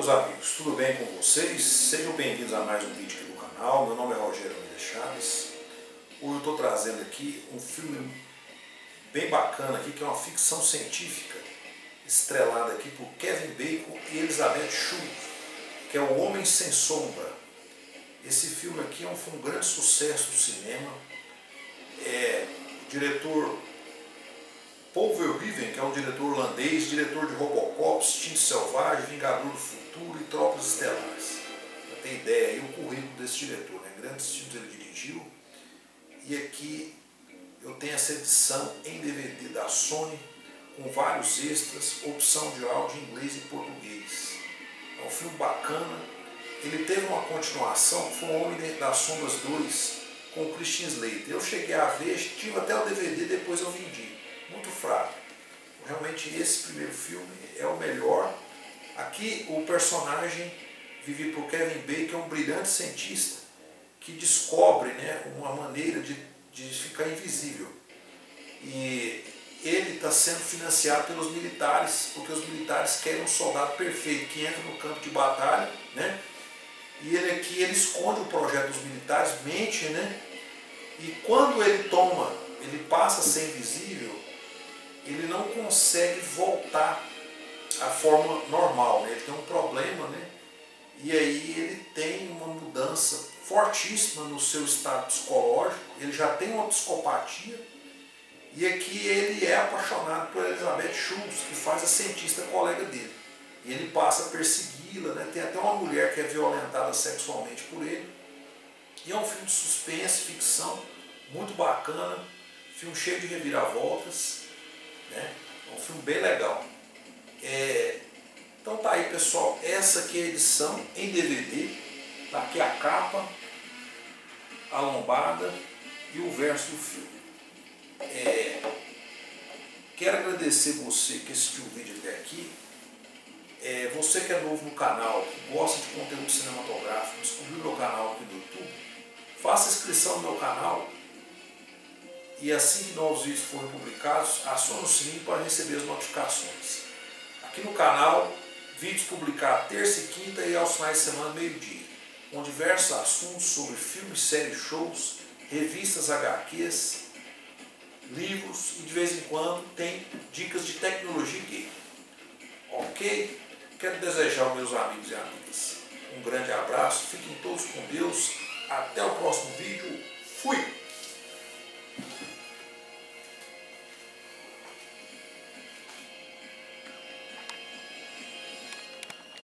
meus amigos, tudo bem com vocês? Sejam bem-vindos a mais um vídeo aqui do canal. Meu nome é Rogério Almeida Chaves. Hoje eu estou trazendo aqui um filme bem bacana aqui, que é uma ficção científica, estrelada aqui por Kevin Bacon e Elizabeth Shue, que é O Homem Sem Sombra. Esse filme aqui é um, foi um grande sucesso do cinema. É, o diretor é um diretor holandês, diretor de Robocop, Instinto Selvagem, Vingador do Futuro e Tropas Estelares. Para ter ideia aí o currículo desse diretor, né? grandes filmes ele dirigiu. E aqui eu tenho essa edição em DVD da Sony, com vários extras, opção de áudio em inglês e português. É um filme bacana. Ele teve uma continuação, foi O Homem das Sombras 2, com o Christian Slater. Eu cheguei a ver, tive até o DVD, depois eu vendi muito fraco. Realmente esse primeiro filme é o melhor. Aqui o personagem vivido por Kevin Bacon é um brilhante cientista que descobre né, uma maneira de, de ficar invisível. E ele está sendo financiado pelos militares, porque os militares querem um soldado perfeito que entra no campo de batalha, né? E ele aqui ele esconde o projeto dos militares, mente, né? E quando ele toma, ele passa a ser invisível, ele não consegue voltar à forma normal, né? ele tem um problema, né? e aí ele tem uma mudança fortíssima no seu estado psicológico, ele já tem uma psicopatia, e aqui ele é apaixonado por Elizabeth Schultz, que faz a cientista colega dele. E ele passa a persegui-la, né? tem até uma mulher que é violentada sexualmente por ele. E é um filme de suspense, ficção, muito bacana, filme cheio de reviravoltas. Filme bem legal. É, então tá aí pessoal, essa aqui é a edição em DVD. Tá aqui a capa, a lombada e o verso do filme. É, quero agradecer você que assistiu o vídeo até aqui. É, você que é novo no canal, que gosta de conteúdo cinematográfico, descobriu meu canal aqui no YouTube, faça inscrição no meu canal e assim que novos vídeos forem publicados, acione o sininho para receber as notificações. Aqui no canal, vídeos publicados terça e quinta e aos finais de semana, meio-dia, com diversos assuntos sobre filmes, séries, shows, revistas HQs, livros e de vez em quando tem dicas de tecnologia game. Ok? Quero desejar aos meus amigos e amigas um grande abraço, fiquem todos com Deus,